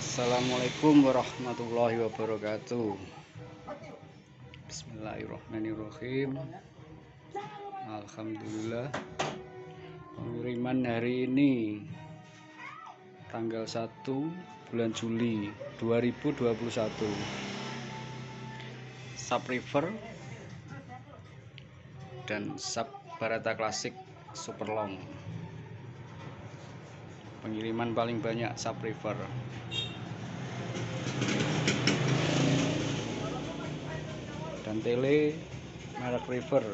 Assalamualaikum warahmatullahi wabarakatuh. Bismillahirrahmanirrahim. Alhamdulillah. Pengiriman hari ini Tanggal 1 bulan Juli 2021 Sub River Dan Sub Barata Klasik Super Long pengiriman paling banyak sub river dan tele merek river